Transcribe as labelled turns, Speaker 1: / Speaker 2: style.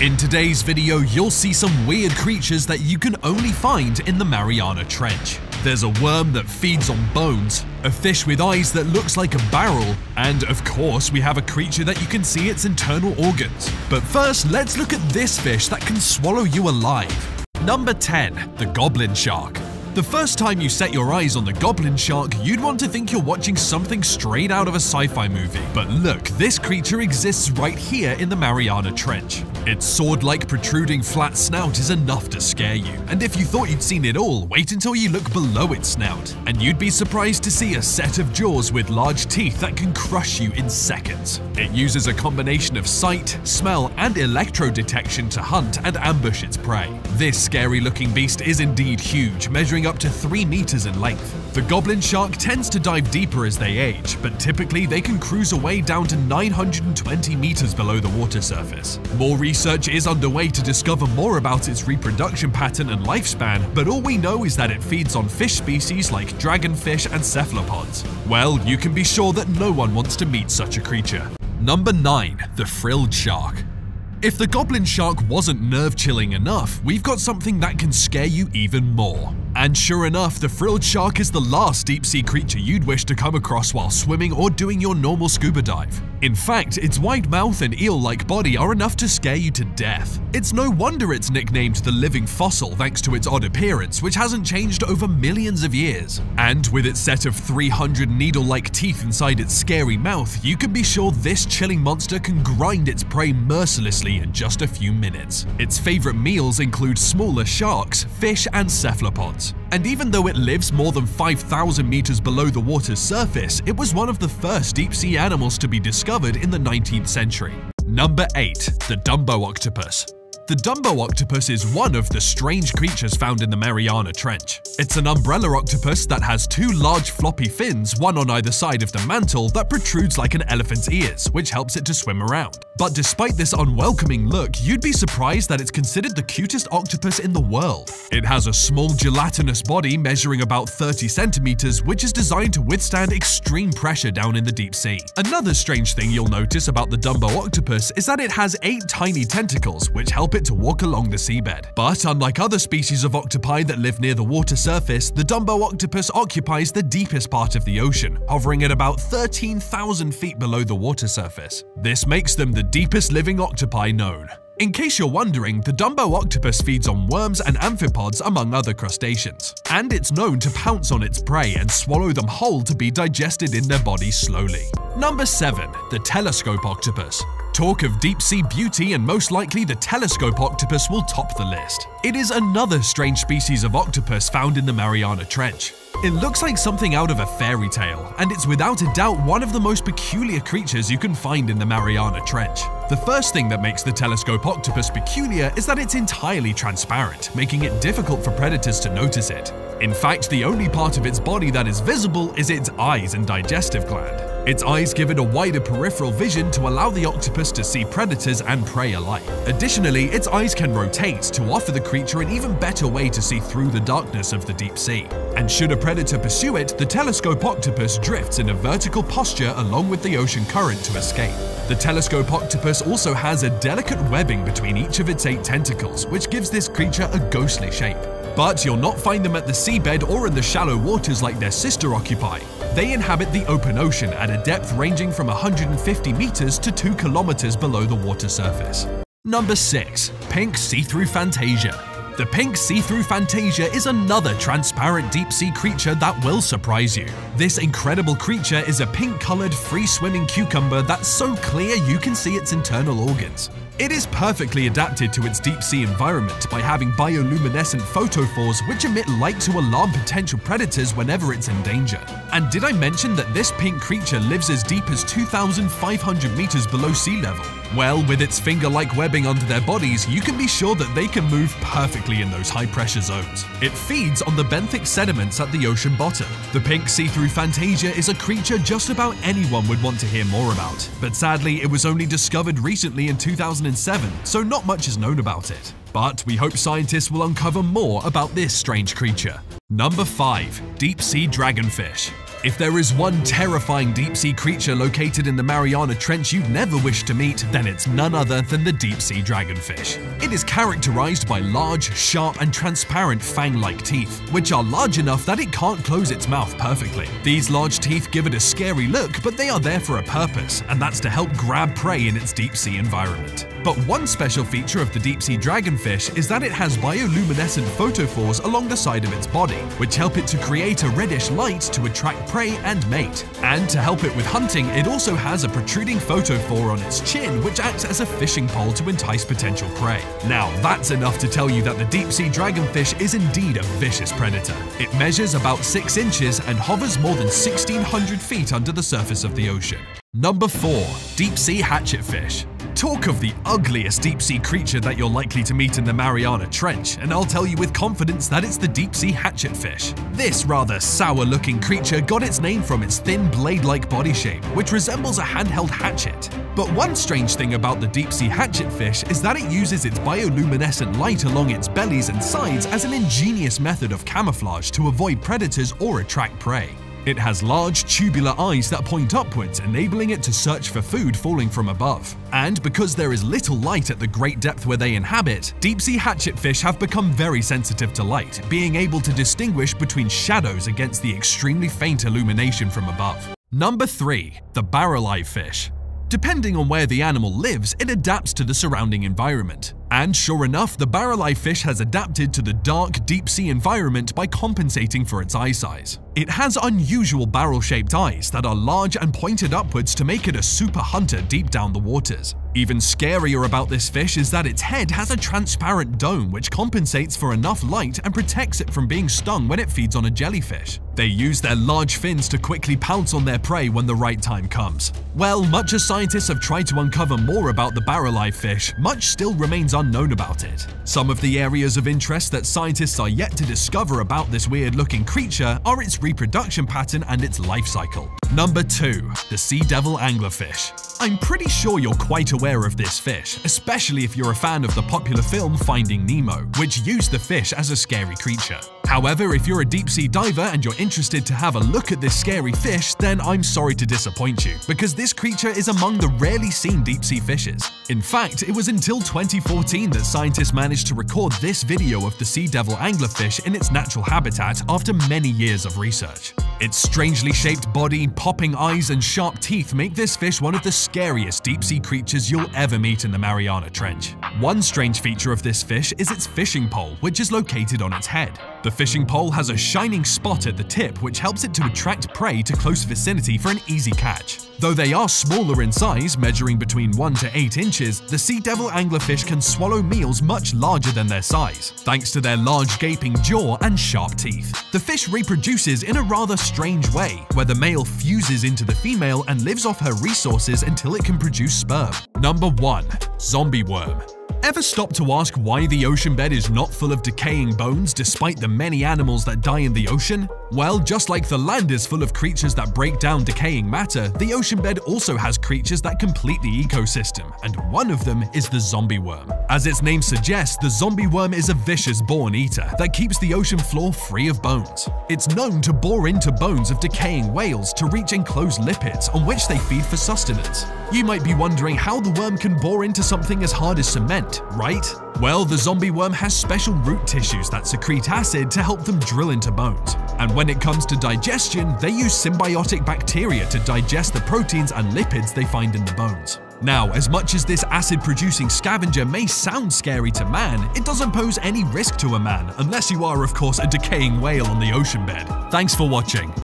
Speaker 1: In today's video, you'll see some weird creatures that you can only find in the Mariana Trench. There's a worm that feeds on bones, a fish with eyes that looks like a barrel, and of course we have a creature that you can see its internal organs. But first, let's look at this fish that can swallow you alive. Number 10. The Goblin Shark. The first time you set your eyes on the goblin shark, you'd want to think you're watching something straight out of a sci-fi movie. But look, this creature exists right here in the Mariana Trench. Its sword-like protruding flat snout is enough to scare you, and if you thought you'd seen it all, wait until you look below its snout, and you'd be surprised to see a set of jaws with large teeth that can crush you in seconds. It uses a combination of sight, smell, and electro detection to hunt and ambush its prey. This scary-looking beast is indeed huge, measuring up to 3 meters in length. The goblin shark tends to dive deeper as they age, but typically they can cruise away down to 920 meters below the water surface. More research is underway to discover more about its reproduction pattern and lifespan, but all we know is that it feeds on fish species like dragonfish and cephalopods. Well, you can be sure that no one wants to meet such a creature. Number 9. The Frilled Shark if the goblin shark wasn't nerve-chilling enough, we've got something that can scare you even more. And sure enough, the frilled shark is the last deep-sea creature you'd wish to come across while swimming or doing your normal scuba dive. In fact, its wide mouth and eel-like body are enough to scare you to death. It's no wonder it's nicknamed the living fossil thanks to its odd appearance, which hasn't changed over millions of years. And with its set of 300 needle-like teeth inside its scary mouth, you can be sure this chilling monster can grind its prey mercilessly in just a few minutes. Its favorite meals include smaller sharks, fish, and cephalopods. And even though it lives more than 5,000 meters below the water's surface, it was one of the first deep-sea animals to be discovered in the 19th century. Number 8. The Dumbo Octopus the Dumbo octopus is one of the strange creatures found in the Mariana Trench. It's an umbrella octopus that has two large floppy fins, one on either side of the mantle, that protrudes like an elephant's ears, which helps it to swim around. But despite this unwelcoming look, you'd be surprised that it's considered the cutest octopus in the world. It has a small gelatinous body measuring about 30 centimeters, which is designed to withstand extreme pressure down in the deep sea. Another strange thing you'll notice about the Dumbo octopus is that it has eight tiny tentacles, which help it it to walk along the seabed. But unlike other species of octopi that live near the water surface, the Dumbo octopus occupies the deepest part of the ocean, hovering at about 13,000 feet below the water surface. This makes them the deepest living octopi known. In case you're wondering, the Dumbo octopus feeds on worms and amphipods among other crustaceans, and it's known to pounce on its prey and swallow them whole to be digested in their body slowly. Number 7. The Telescope Octopus Talk of deep-sea beauty and most likely the telescope octopus will top the list. It is another strange species of octopus found in the Mariana Trench. It looks like something out of a fairy tale, and it's without a doubt one of the most peculiar creatures you can find in the Mariana Trench. The first thing that makes the telescope octopus peculiar is that it's entirely transparent, making it difficult for predators to notice it. In fact, the only part of its body that is visible is its eyes and digestive gland. Its eyes give it a wider peripheral vision to allow the octopus to see predators and prey alike. Additionally, its eyes can rotate to offer the creature an even better way to see through the darkness of the deep sea. And should a predator pursue it, the telescope octopus drifts in a vertical posture along with the ocean current to escape. The telescope octopus also has a delicate webbing between each of its eight tentacles, which gives this creature a ghostly shape. But you'll not find them at the seabed or in the shallow waters like their sister octopi. They inhabit the open ocean at a depth ranging from 150 meters to 2 kilometers below the water surface. Number 6. Pink See-Through Fantasia the pink see-through Fantasia is another transparent deep-sea creature that will surprise you. This incredible creature is a pink-colored, free-swimming cucumber that's so clear you can see its internal organs. It is perfectly adapted to its deep-sea environment by having bioluminescent photophores which emit light to alarm potential predators whenever it's in danger. And did I mention that this pink creature lives as deep as 2,500 meters below sea level? Well, with its finger-like webbing under their bodies, you can be sure that they can move perfectly in those high-pressure zones. It feeds on the benthic sediments at the ocean bottom. The pink see-through Fantasia is a creature just about anyone would want to hear more about, but sadly it was only discovered recently in 2007, so not much is known about it. But we hope scientists will uncover more about this strange creature. Number 5. Deep Sea Dragonfish If there is one terrifying deep-sea creature located in the Mariana Trench you'd never wish to meet, then it's none other than the deep-sea dragonfish. It is characterized by large, sharp and transparent fang-like teeth, which are large enough that it can't close its mouth perfectly. These large teeth give it a scary look, but they are there for a purpose, and that's to help grab prey in its deep-sea environment. But one special feature of the deep-sea dragonfish is that it has bioluminescent photophores along the side of its body, which help it to create a reddish light to attract prey and mate. And to help it with hunting, it also has a protruding photophore on its chin, which acts as a fishing pole to entice potential prey. Now, that's enough to tell you that the deep-sea dragonfish is indeed a vicious predator. It measures about 6 inches and hovers more than 1600 feet under the surface of the ocean. Number 4. Deep-sea hatchetfish Talk of the ugliest deep-sea creature that you're likely to meet in the Mariana Trench, and I'll tell you with confidence that it's the deep-sea hatchetfish. This rather sour-looking creature got its name from its thin blade-like body shape, which resembles a handheld hatchet. But one strange thing about the deep-sea hatchetfish is that it uses its bioluminescent light along its bellies and sides as an ingenious method of camouflage to avoid predators or attract prey. It has large tubular eyes that point upwards, enabling it to search for food falling from above. And because there is little light at the great depth where they inhabit, deep-sea hatchetfish have become very sensitive to light, being able to distinguish between shadows against the extremely faint illumination from above. Number 3. The barrel-eye fish. Depending on where the animal lives, it adapts to the surrounding environment. And sure enough, the barrel-eye fish has adapted to the dark, deep-sea environment by compensating for its eye size. It has unusual barrel-shaped eyes that are large and pointed upwards to make it a super hunter deep down the waters. Even scarier about this fish is that its head has a transparent dome which compensates for enough light and protects it from being stung when it feeds on a jellyfish. They use their large fins to quickly pounce on their prey when the right time comes. Well, much as scientists have tried to uncover more about the barrel-eye fish, much still remains unknown about it. Some of the areas of interest that scientists are yet to discover about this weird-looking creature are its reproduction pattern and its life cycle. Number 2. The Sea Devil Anglerfish I'm pretty sure you're quite aware of this fish, especially if you're a fan of the popular film Finding Nemo, which used the fish as a scary creature. However, if you're a deep-sea diver and you're interested to have a look at this scary fish, then I'm sorry to disappoint you, because this creature is among the rarely seen deep-sea fishes. In fact, it was until 2014 that scientists managed to record this video of the sea devil anglerfish in its natural habitat after many years of research. Its strangely shaped body, popping eyes, and sharp teeth make this fish one of the scariest deep-sea creatures you'll ever meet in the Mariana Trench. One strange feature of this fish is its fishing pole, which is located on its head. The fishing pole has a shining spot at the tip which helps it to attract prey to close vicinity for an easy catch. Though they are smaller in size, measuring between 1 to 8 inches, the sea devil anglerfish can swallow meals much larger than their size, thanks to their large gaping jaw and sharp teeth. The fish reproduces in a rather strange way, where the male fuses into the female and lives off her resources until it can produce sperm. Number 1. Zombie Worm Ever stop to ask why the ocean bed is not full of decaying bones despite the many animals that die in the ocean? Well, just like the land is full of creatures that break down decaying matter, the ocean bed also has creatures that complete the ecosystem, and one of them is the zombie worm. As its name suggests, the zombie worm is a vicious born eater that keeps the ocean floor free of bones. It's known to bore into bones of decaying whales to reach enclosed lipids on which they feed for sustenance. You might be wondering how the worm can bore into something as hard as cement, right? Well, the zombie worm has special root tissues that secrete acid to help them drill into bones. And when it comes to digestion, they use symbiotic bacteria to digest the proteins and lipids they find in the bones. Now, as much as this acid-producing scavenger may sound scary to man, it doesn't pose any risk to a man, unless you are of course a decaying whale on the ocean bed. Thanks for watching.